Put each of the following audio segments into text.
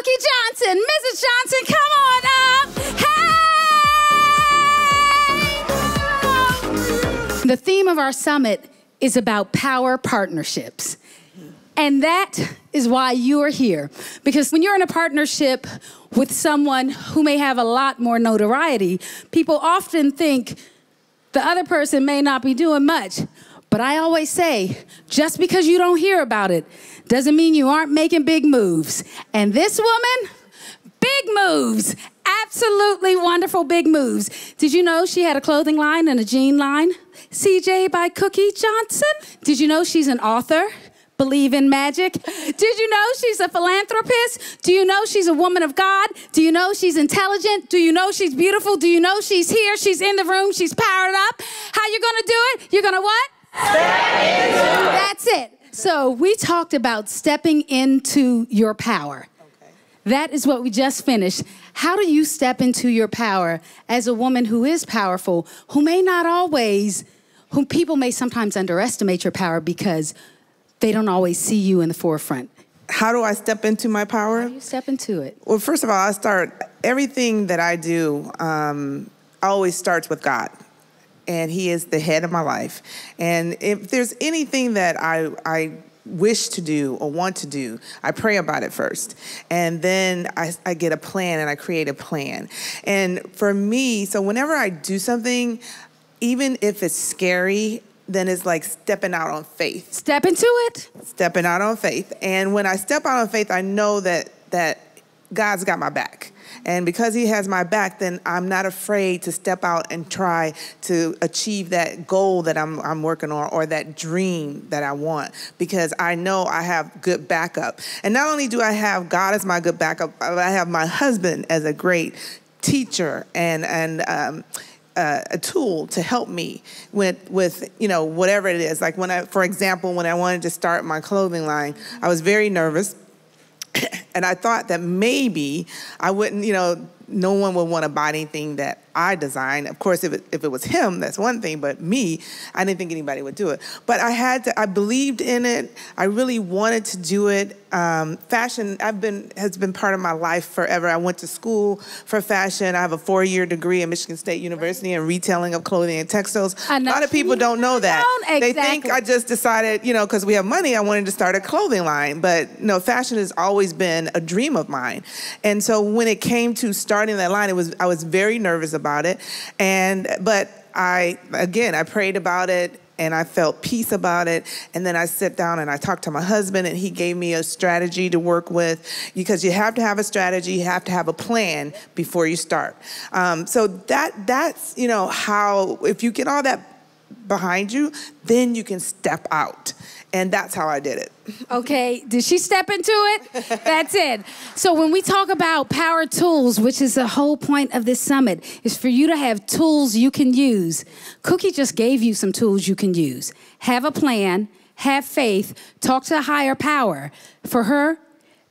Cookie Johnson. Mrs. Johnson, come on up. Hey! The theme of our summit is about power partnerships. And that is why you are here. Because when you're in a partnership with someone who may have a lot more notoriety, people often think the other person may not be doing much. But I always say, just because you don't hear about it doesn't mean you aren't making big moves. And this woman, big moves. Absolutely wonderful big moves. Did you know she had a clothing line and a jean line? CJ by Cookie Johnson. Did you know she's an author? Believe in magic? Did you know she's a philanthropist? Do you know she's a woman of God? Do you know she's intelligent? Do you know she's beautiful? Do you know she's here? She's in the room. She's powered up. How you gonna do it? You're gonna what? That's it. So we talked about stepping into your power. That is what we just finished. How do you step into your power as a woman who is powerful, who may not always, whom people may sometimes underestimate your power because they don't always see you in the forefront? How do I step into my power? How do you step into it? Well, first of all, I start everything that I do um, always starts with God and he is the head of my life. And if there's anything that I, I wish to do or want to do, I pray about it first. And then I, I get a plan and I create a plan. And for me, so whenever I do something, even if it's scary, then it's like stepping out on faith. Step into it. Stepping out on faith. And when I step out on faith, I know that that God's got my back. And because he has my back, then I'm not afraid to step out and try to achieve that goal that I'm, I'm working on or that dream that I want because I know I have good backup. And not only do I have God as my good backup, I have my husband as a great teacher and, and, um, uh, a tool to help me with with you know whatever it is like when i for example when i wanted to start my clothing line i was very nervous and I thought that maybe I wouldn't, you know, no one would want to buy anything that I designed. Of course, if it, if it was him, that's one thing, but me, I didn't think anybody would do it. But I had to, I believed in it. I really wanted to do it. Um, fashion, I've been, has been part of my life forever. I went to school for fashion. I have a four year degree at Michigan State University in retailing of clothing and textiles. A lot of people don't know that. Exactly. They think I just decided, you know, because we have money, I wanted to start a clothing line. But no, fashion has always been a dream of mine. And so when it came to starting that line, it was, I was very nervous about it. And but I again I prayed about it and I felt peace about it. And then I sit down and I talked to my husband, and he gave me a strategy to work with because you have to have a strategy, you have to have a plan before you start. Um, so that that's you know how if you get all that behind you, then you can step out. And that's how I did it. Okay, did she step into it? That's it. So when we talk about power tools, which is the whole point of this summit, is for you to have tools you can use. Cookie just gave you some tools you can use. Have a plan, have faith, talk to a higher power. For her,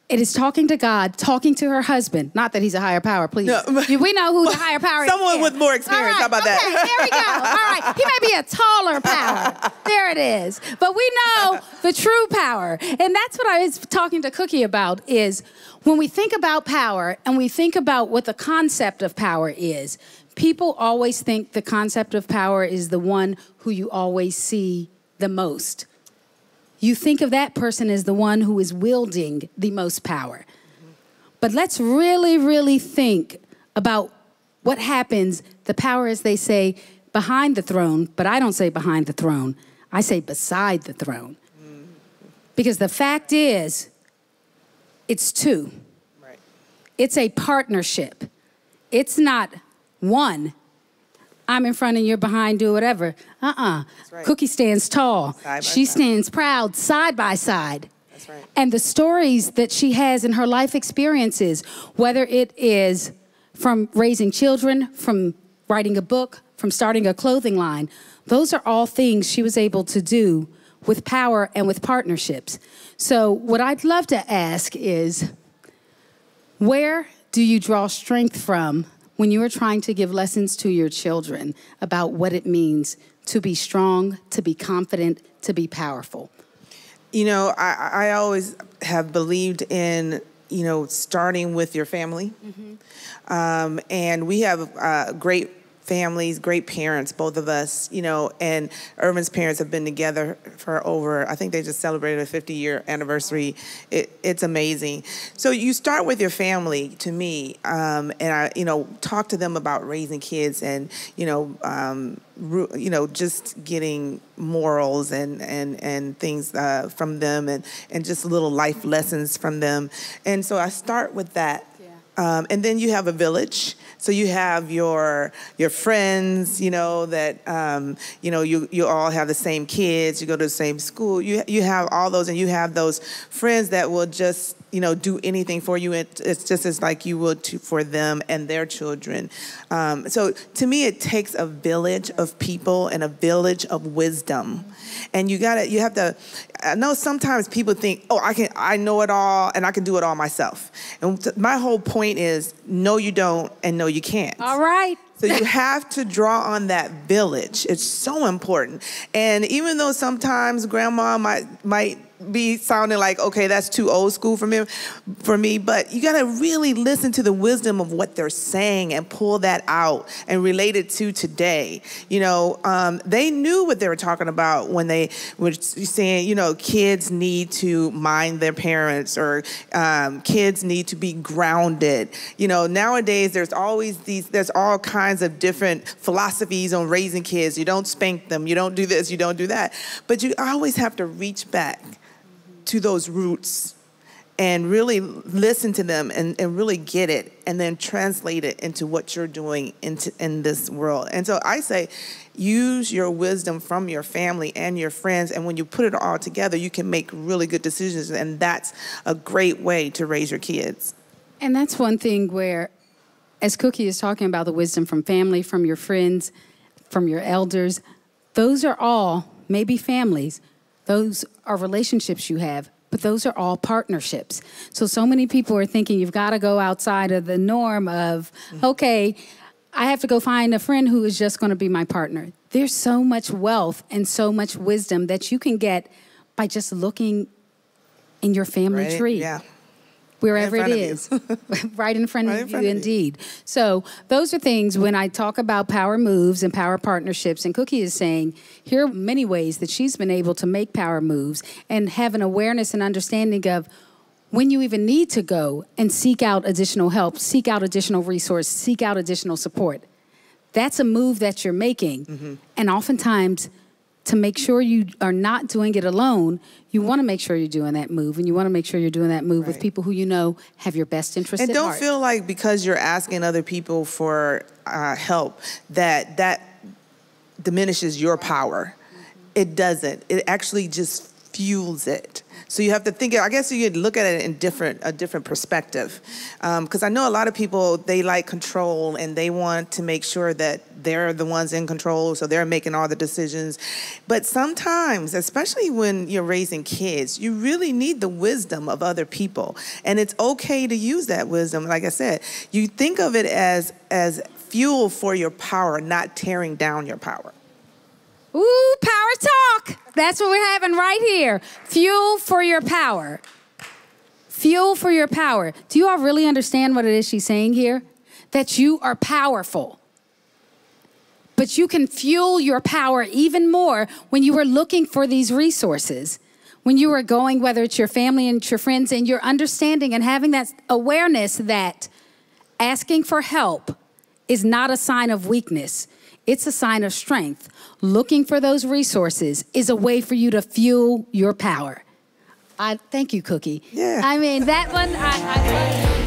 it is talking to God, talking to her husband. Not that he's a higher power, please. No, we know who the higher power is. Someone with more experience. Right, How about okay, that? there we go. All right. He may be a taller power. There it is. But we know the true power. And that's what I was talking to Cookie about is when we think about power and we think about what the concept of power is, people always think the concept of power is the one who you always see the most you think of that person as the one who is wielding the most power. But let's really, really think about what happens, the power, as they say, behind the throne, but I don't say behind the throne, I say beside the throne. Because the fact is, it's two. Right. It's a partnership. It's not one, I'm in front and you're behind, do whatever. Uh uh right. Cookie stands tall. She side. stands proud, side by side. That's right. And the stories that she has in her life experiences, whether it is from raising children, from writing a book, from starting a clothing line, those are all things she was able to do with power and with partnerships. So, what I'd love to ask is where do you draw strength from when you are trying to give lessons to your children about what it means to be strong, to be confident, to be powerful? You know, I, I always have believed in you know, starting with your family. Mm-hmm. Um, and we have uh, great families, great parents, both of us, you know, and Earvin's parents have been together for over, I think they just celebrated a 50 year anniversary. It, it's amazing. So you start with your family, to me, um, and I, you know, talk to them about raising kids and, you know, um, you know, just getting morals and and and things uh, from them, and and just little life lessons from them. And so I start with that. Um, and then you have a village. So you have your your friends, you know that um, you know you you all have the same kids, you go to the same school. You you have all those, and you have those friends that will just you know do anything for you. It's just as like you would to, for them and their children. Um, so to me, it takes a village of people and a village of wisdom. And you gotta you have to i know sometimes people think oh i can i know it all and i can do it all myself. And my whole point is no you don't and no you can't. All right. So you have to draw on that village. It's so important. And even though sometimes grandma might might be sounding like okay that's too old school for me for me but you got to really listen to the wisdom of what they're saying and pull that out and relate it to today. You know um, they knew what they were talking about when they were saying you know kids need to mind their parents or um, kids need to be grounded. You know nowadays there's always these there's all kinds of different philosophies on raising kids. You don't spank them. You don't do this. You don't do that. But you always have to reach back to those roots and really listen to them and, and really get it and then translate it into what you're doing into, in this world. And so I say, use your wisdom from your family and your friends. And when you put it all together, you can make really good decisions. And that's a great way to raise your kids. And that's one thing where, as Cookie is talking about the wisdom from family, from your friends, from your elders, those are all maybe families those are relationships you have, but those are all partnerships. So, so many people are thinking you've got to go outside of the norm of, mm-hmm. okay, I have to go find a friend who is just going to be my partner. There's so much wealth and so much wisdom that you can get by just looking in your family right? tree. Yeah wherever it is, right in front right of you, indeed. You. So those are things when I talk about power moves and power partnerships, and Cookie is saying here are many ways that she's been able to make power moves and have an awareness and understanding of when you even need to go and seek out additional help, seek out additional resource, seek out additional support. That's a move that you're making, mm-hmm. and oftentimes to make sure you are not doing it alone, you want to make sure you're doing that move, and you want to make sure you're doing that move right. with people who you know have your best interest. And don't heart. feel like because you're asking other people for uh, help that that diminishes your power. Mm-hmm. It doesn't. It actually just fuels it. So you have to think. I guess you could look at it in different a different perspective, because um, I know a lot of people they like control and they want to make sure that they're the ones in control, so they're making all the decisions. But sometimes, especially when you're raising kids, you really need the wisdom of other people, and it's okay to use that wisdom. Like I said, you think of it as as fuel for your power, not tearing down your power. Ooh, power talk. That's what we're having right here. Fuel for your power. Fuel for your power. Do you all really understand what it is she's saying here? That you are powerful. But you can fuel your power even more when you are looking for these resources. When you are going, whether it's your family and your friends, and you're understanding and having that awareness that asking for help is not a sign of weakness it's a sign of strength. Looking for those resources is a way for you to fuel your power. I thank you, Cookie. Yeah. I mean that one. I, I